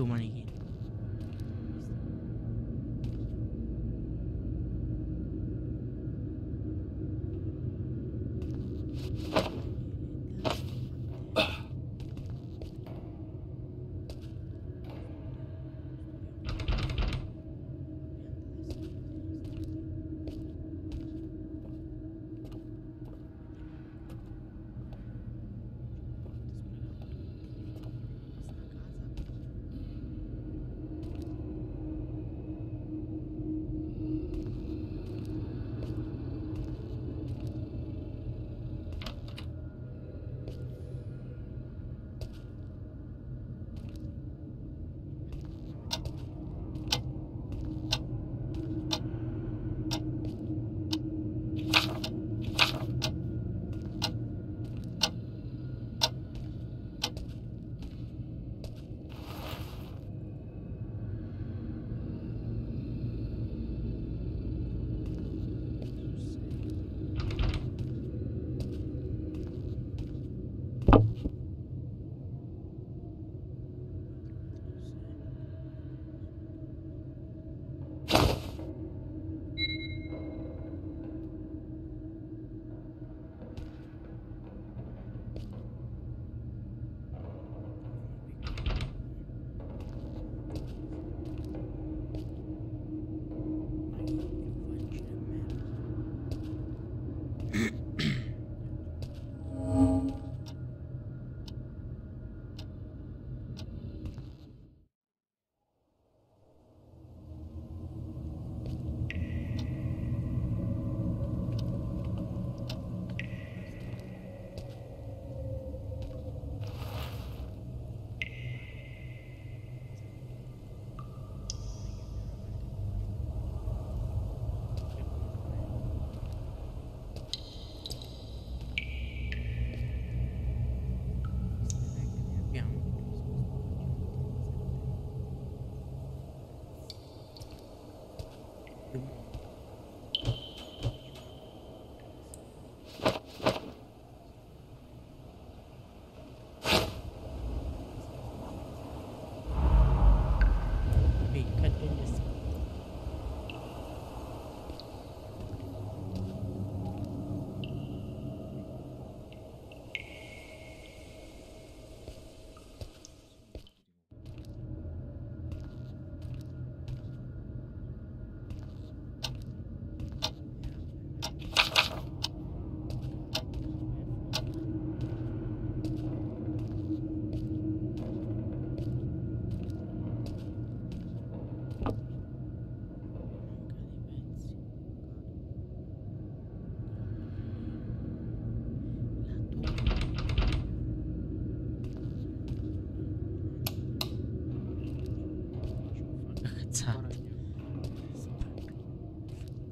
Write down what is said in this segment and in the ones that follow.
humanity.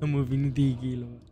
Siamo venuti di chilo.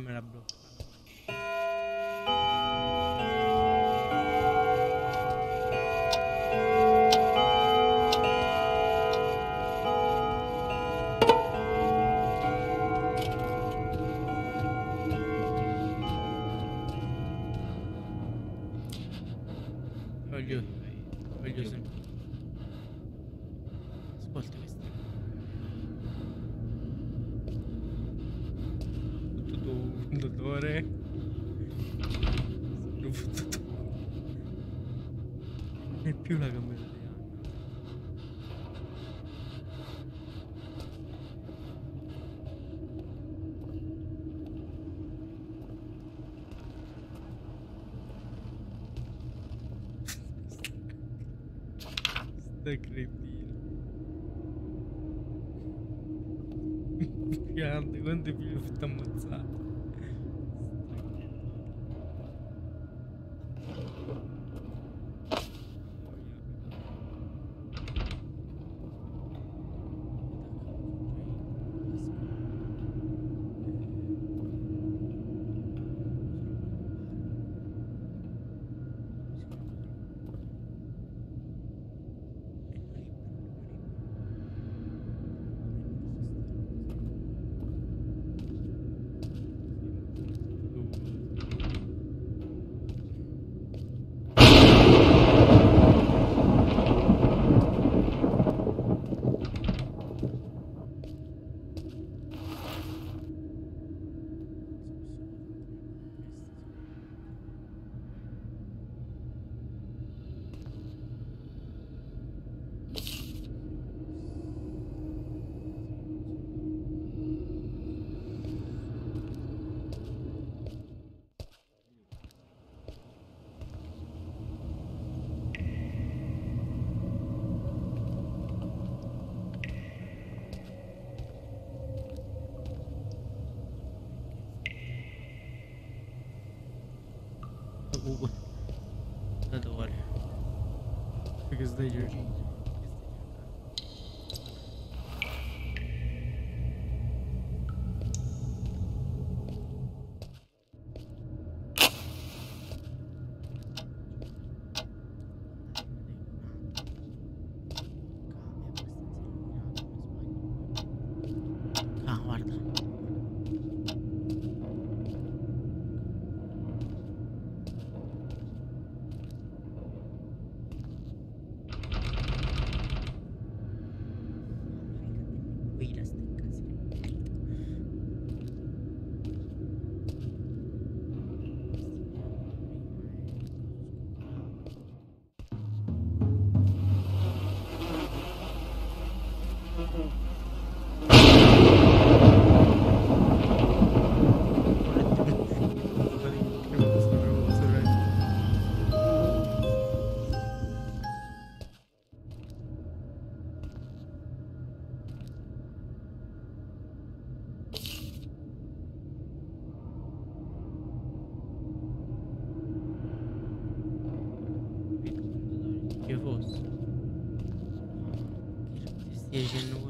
Primera, bro. più la gambetta di Anna. Sta cretino. Grande, quanti più lo ammazzare. figures. 以前我。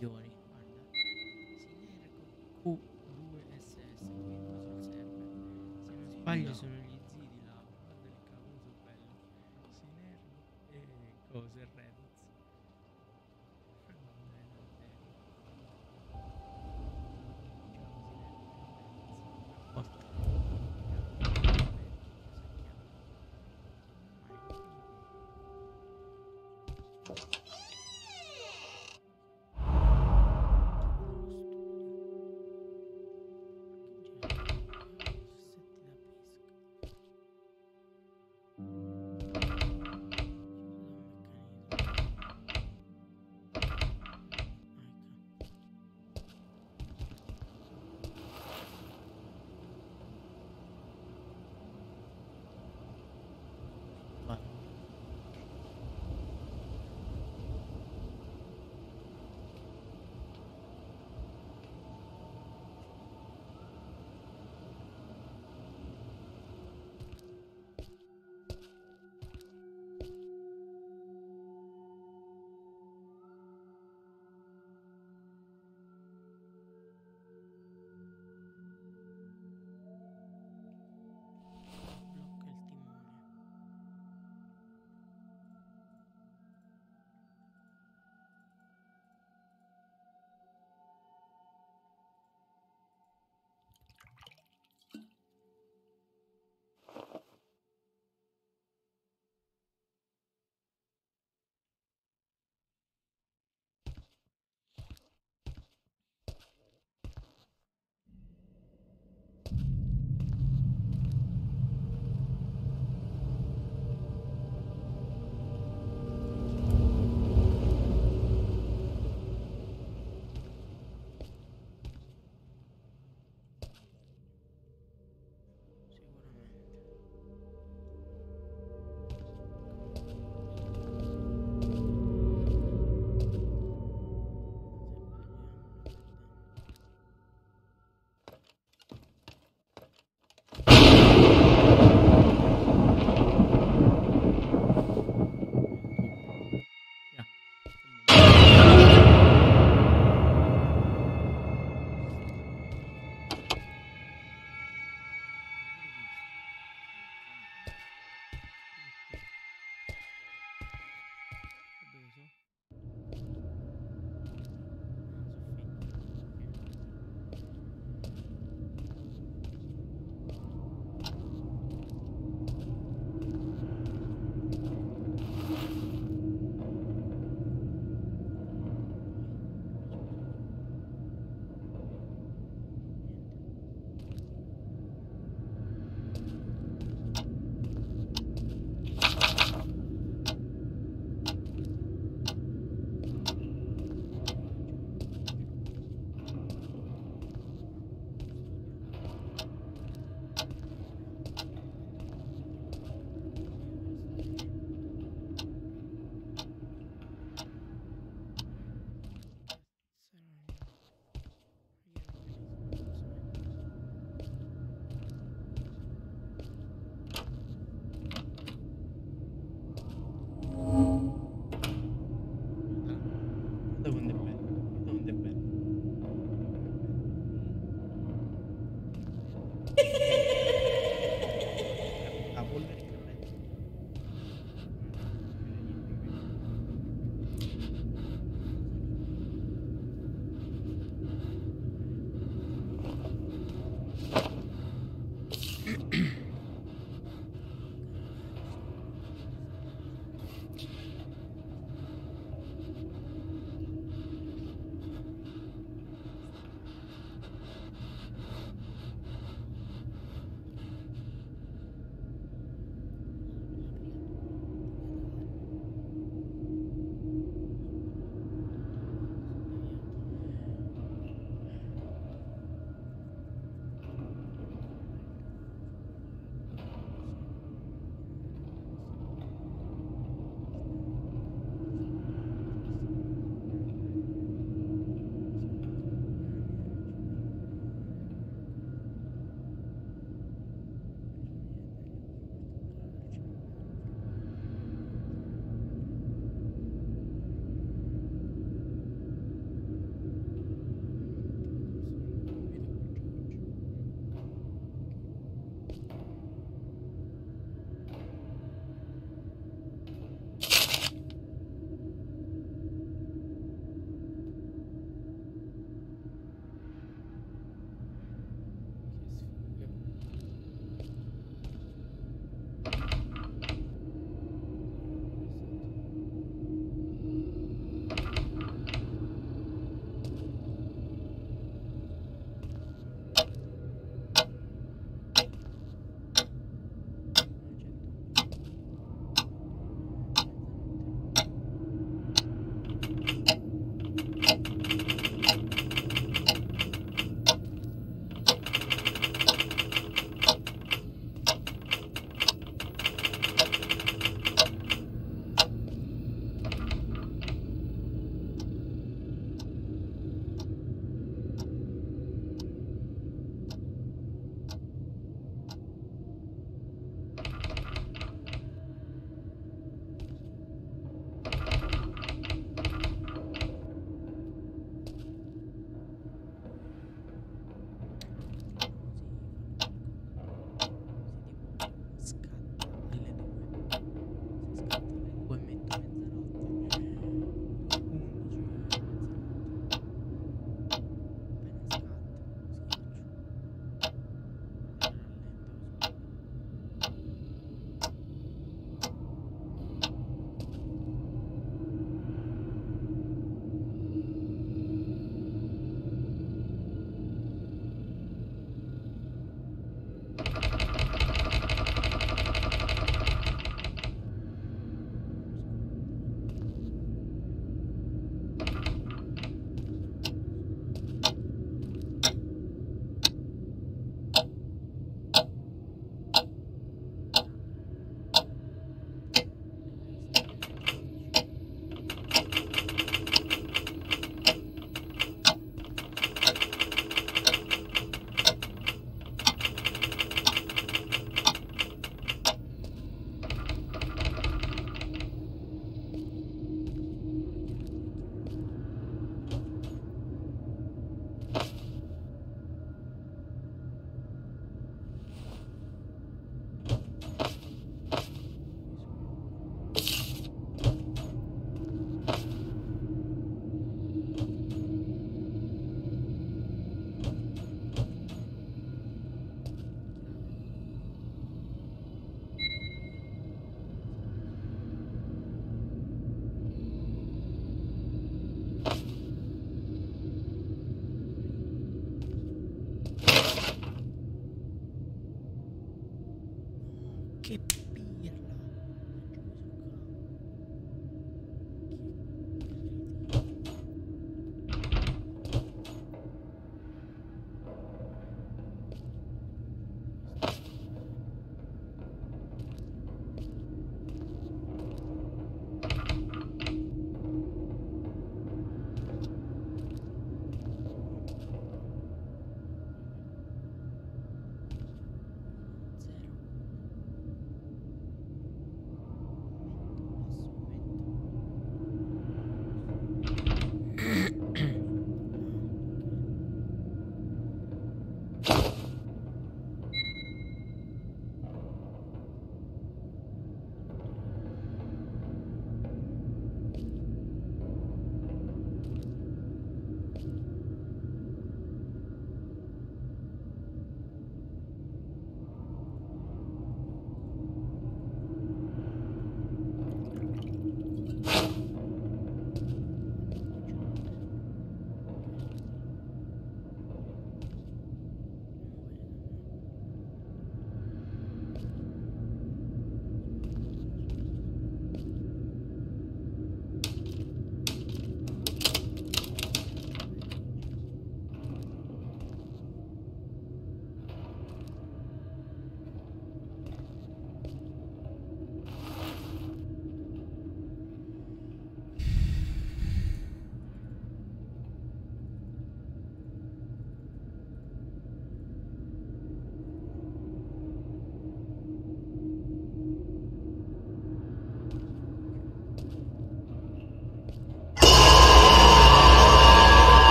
You.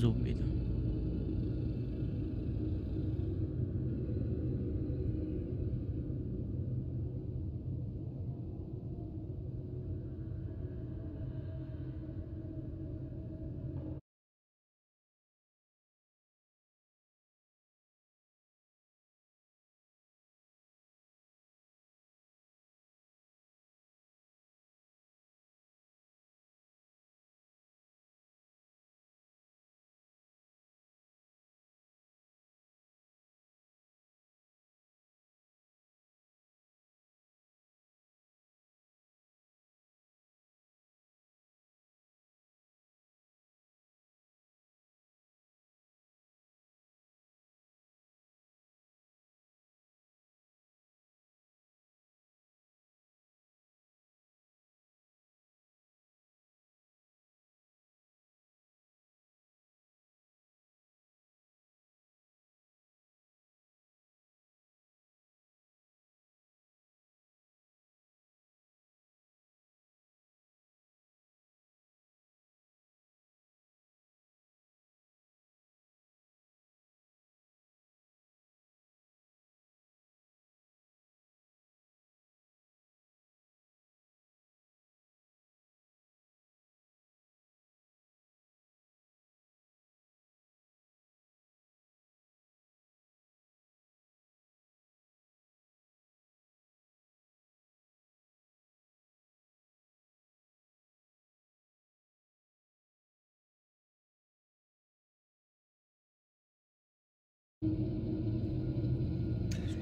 Torniamo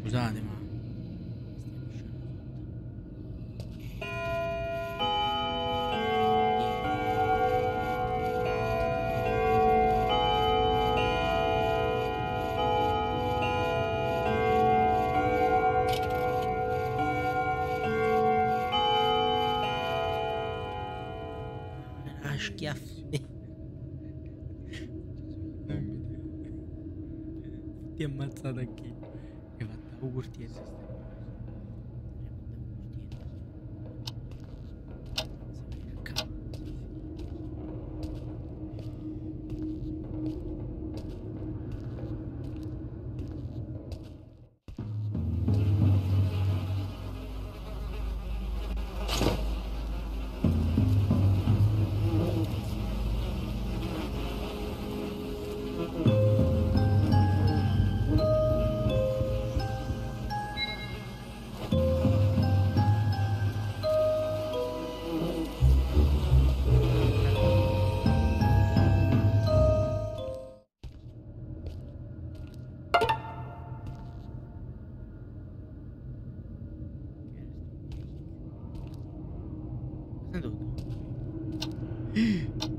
Scusate, ma. stiamo uscendo sotto. masa de aquí. Que va a aburrir ese. どうだ